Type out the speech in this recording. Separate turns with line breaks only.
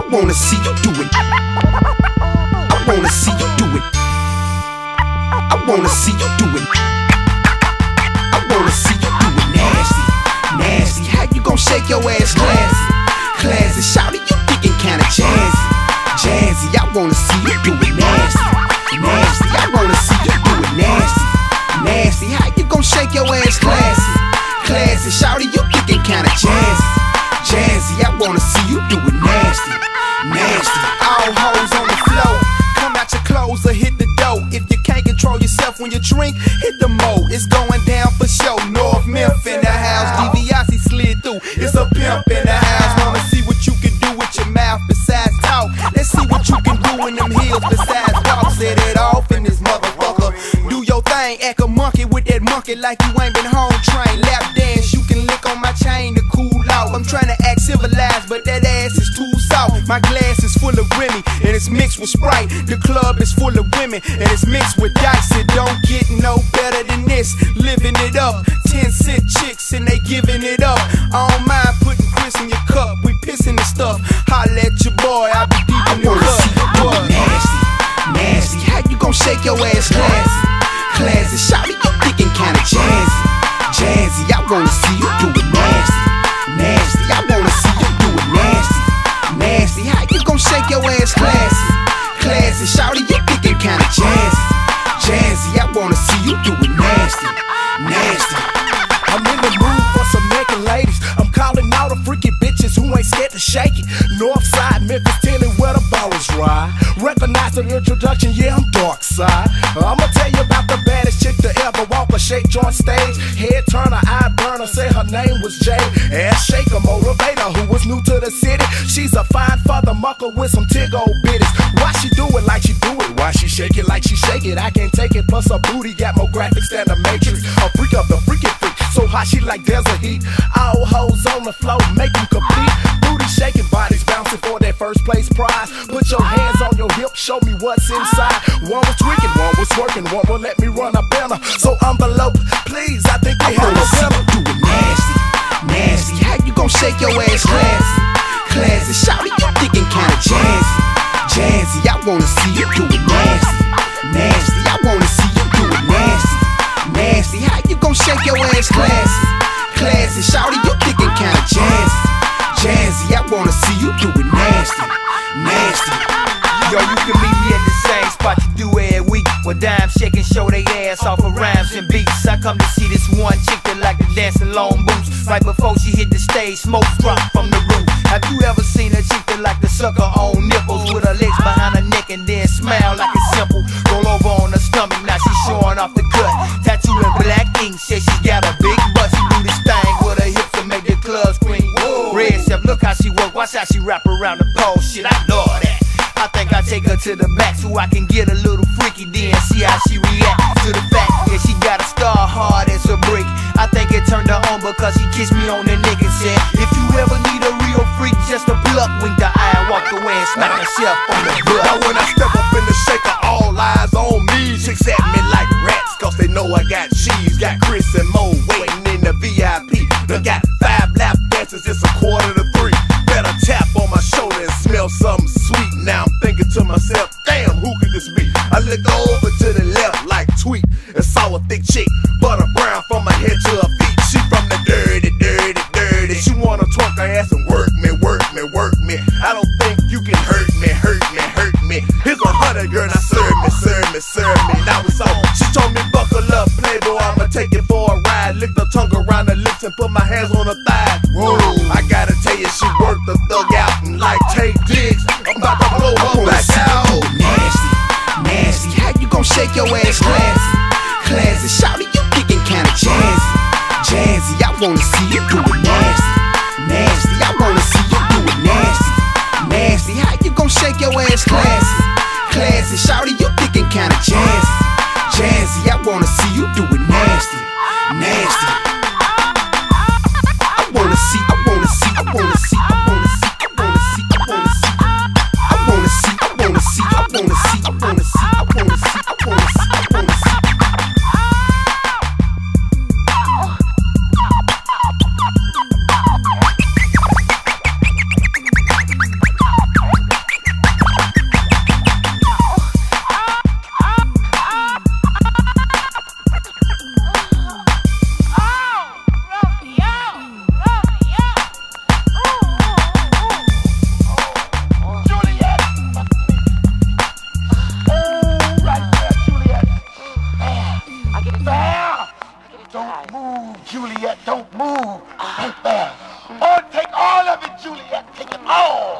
I wanna see you do it. I wanna see you do it. I wanna see you do it. I wanna see you do it. Nasty, nasty. How you gon' shake your ass classy? Classy. Shout it, you thinking kinda jazzy. Jazzy. I wanna see you do it. Nasty, nasty. I wanna see you do it. Nasty, nasty. How you gon' shake your ass classy? Classy. Shout it, you thinking kinda jazzy. Jazzy. I wanna see you do it. Act a monkey with that monkey like you ain't been home trained. Lap dance, you can lick on my chain to cool off. I'm trying to act civilized, but that ass is too soft. My glass is full of Remy and it's mixed with Sprite. The club is full of women and it's mixed with dice. It don't get no better than this. Living it up, 10 cent chicks and they giving it up. I don't mind putting Chris in your cup. We pissing the stuff. Holla at your boy, I be deep in the club. Nasty, nasty. How you gon' shake your ass? Classy, wanna see you do it nasty. Nasty, I wanna see you do it nasty. Nasty, how you gon' shake your ass classy? Classy, it, you thinking kinda jazzy. Jazzy, I wanna see you do it nasty. Nasty.
I'm in the mood for some naked ladies. I'm calling all the freaky bitches who ain't scared to shake it. Northside, Memphis, Tennessee, where the ballers ride. Recognize the introduction, yeah, I'm dark side. I'ma tell you about shake joint stage. Head turner, eye burner, say her name was Jay. Ass shaker, motivator, who was new to the city. She's a fine father mucker with some tig old bitties. Why she do it like she do it? Why she shake it like she shake it? I can't take it. Plus her booty got more graphics than the Matrix. A freak of the freaky freak. So hot she like desert heat. All hoes on the floor, make them complete. Booty shaking, bodies bouncing for that first place prize. Put your hands on your hips, show me what's inside. One was tweaking, was working, one will let me run a banner. So envelope, please, I think they have a winner.
you do it nasty, nasty. How you gon' shake your ass classy? Classy, shout it, you thinking kinda jazzy. Jazzy, I wanna see you do it nasty, nasty. I wanna see you do it nasty, nasty. How you gon' shake your ass classy? Classy, shout it, you thinking kinda jazzy. Jazzy, I wanna see you do it
Where dimes shake and show they ass off of rhymes and beats. I come to see this one chick that like to dance in long boots. Right before she hit the stage, smoke drop from the roof. Have you ever seen a chick that like to suck her own nipples with her legs behind her neck and then smile like it's simple? Roll over on her stomach, now she showing off the cut. Tattoo in black ink, says she got a big butt. She do this thing with her hips to make the club scream. Red chef, look how she work. Watch how she wrap around the pole. Shit, I know that. To the back so I can get a little freaky then see how she react to the fact that she got a star hard as a brick. I think it turned her on because she kissed me on the neck and said, If you ever need a real freak, just a pluck, wink the eye and walk away and smack herself on the butt.
Now when I step up in the shaker, all eyes on me. Chicks at me like rats, cause they know I got cheese. Got Chris and Mo waiting in the VIP. They got be? Over to the left like tweet and saw a thick chick, butter brown from her head to her feet. She from the dirty, dirty, dirty. She wanna twerk her ass and work me, work me, work me. I don't think you can hurt me, hurt me, hurt me. Here's a hundred girl, now serve me, serve me, serve me. Now it's on. She told me buckle up, playboy, I'ma take it for a ride. Lick the tongue around her lips and put my hands on her thigh.
Classy, it, you thinking kinda jazzy. Jazzy, I wanna see you do it nasty, nasty. I wanna see you do it nasty, nasty. How you gon' shake your ass classy? Classy, it, you thinking kinda jazzy. Jazzy, I wanna see you do it Juliet, don't move. Right there. Oh, take all of it, Juliet. Take it all.